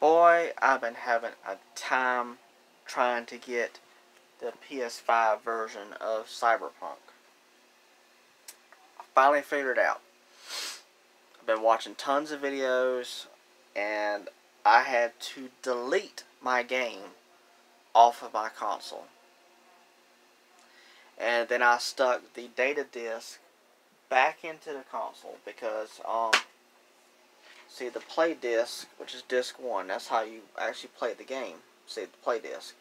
boy, I've been having a time trying to get the PS5 version of Cyberpunk. I finally figured it out. I've been watching tons of videos, and I had to delete my game off of my console. And then I stuck the data disc back into the console because um see the play disc, which is disc one, that's how you actually play the game. See the play disc.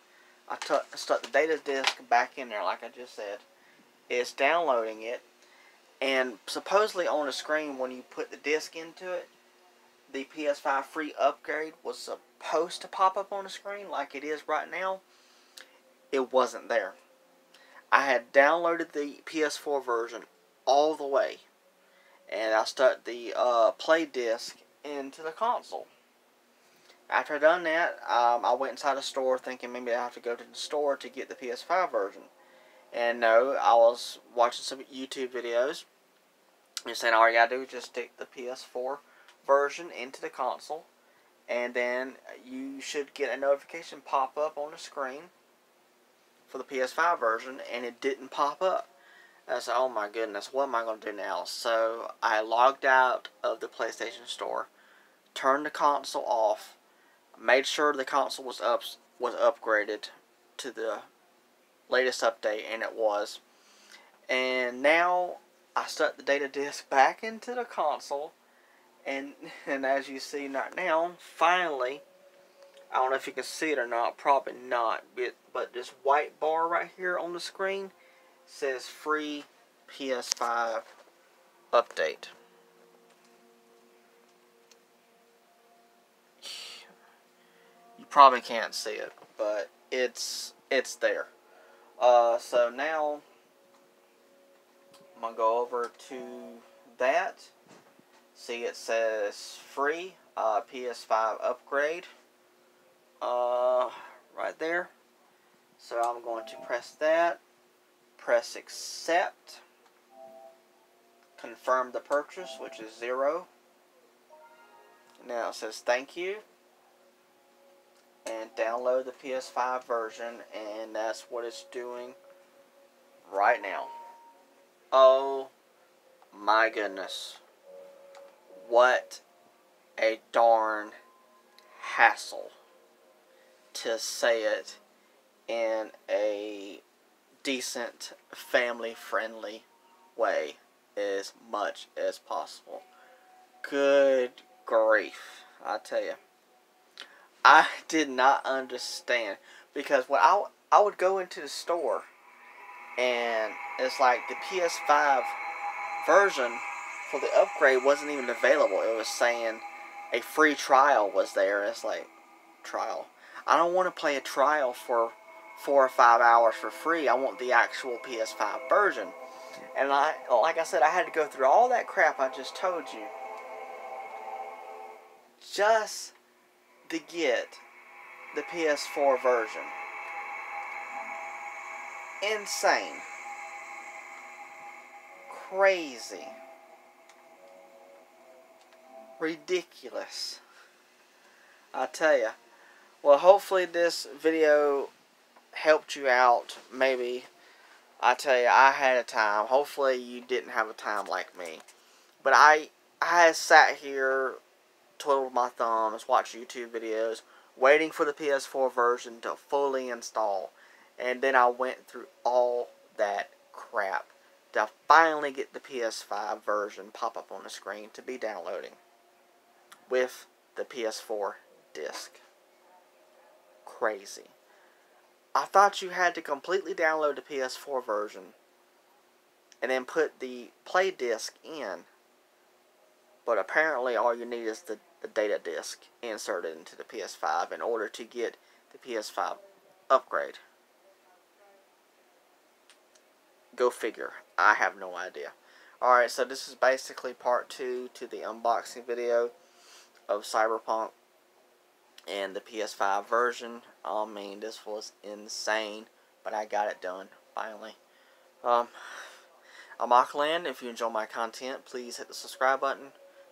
I stuck the data disc back in there like I just said. It's downloading it and supposedly on the screen when you put the disc into it, the PS5 free upgrade was supposed to pop up on the screen like it is right now. It wasn't there. I had downloaded the PS4 version all the way, and I stuck the uh, play disc into the console. After I done that, um, I went inside the store thinking maybe I have to go to the store to get the PS5 version. And no, I was watching some YouTube videos and saying all you gotta do is just stick the PS4 version into the console, and then you should get a notification pop up on the screen for the PS5 version, and it didn't pop up. I said, oh my goodness, what am I going to do now? So I logged out of the PlayStation Store, turned the console off, made sure the console was up was upgraded to the latest update, and it was. And now I stuck the data disk back into the console, and and as you see right now, finally, I don't know if you can see it or not, probably not, but, but this white bar right here on the screen says free PS5 update. Probably can't see it, but it's it's there. Uh, so now I'm gonna go over to that. See, it says free uh, PS5 upgrade uh, right there. So I'm going to press that, press accept, confirm the purchase, which is zero. Now it says thank you, and download the PS5 version, and that's what it's doing right now. Oh my goodness. What a darn hassle to say it in a decent, family friendly way as much as possible. Good grief, I tell you. I did not understand because when I, I would go into the store and it's like the PS5 version for the upgrade wasn't even available. It was saying a free trial was there. It's like trial. I don't want to play a trial for four or five hours for free. I want the actual PS5 version. And I, like I said, I had to go through all that crap I just told you just to get the PS4 version. Insane. Crazy. Ridiculous. I tell you. Well, hopefully this video helped you out. Maybe. I tell you, I had a time. Hopefully you didn't have a time like me. But I, I sat here, twiddled my thumbs, watched YouTube videos, waiting for the PS4 version to fully install. And then I went through all that crap to finally get the PS5 version pop up on the screen to be downloading with the PS4 disc crazy. I thought you had to completely download the PS4 version and then put the play disc in. But apparently all you need is the, the data disc inserted into the PS5 in order to get the PS5 upgrade. Go figure. I have no idea. Alright, so this is basically part 2 to the unboxing video of Cyberpunk and the PS5 version. I mean, this was insane, but I got it done finally. Um, I'm Aqland. If you enjoy my content, please hit the subscribe button,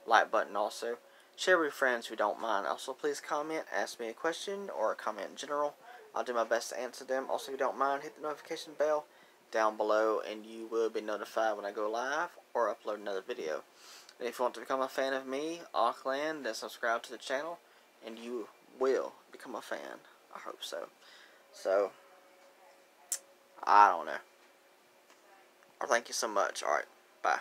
like button also. Share with friends who don't mind. Also, please comment, ask me a question, or a comment in general. I'll do my best to answer them. Also, if you don't mind, hit the notification bell down below, and you will be notified when I go live or upload another video. And if you want to become a fan of me, Aqland, then subscribe to the channel, and you will become a fan. I hope so. So, I don't know. Or thank you so much. Alright, bye.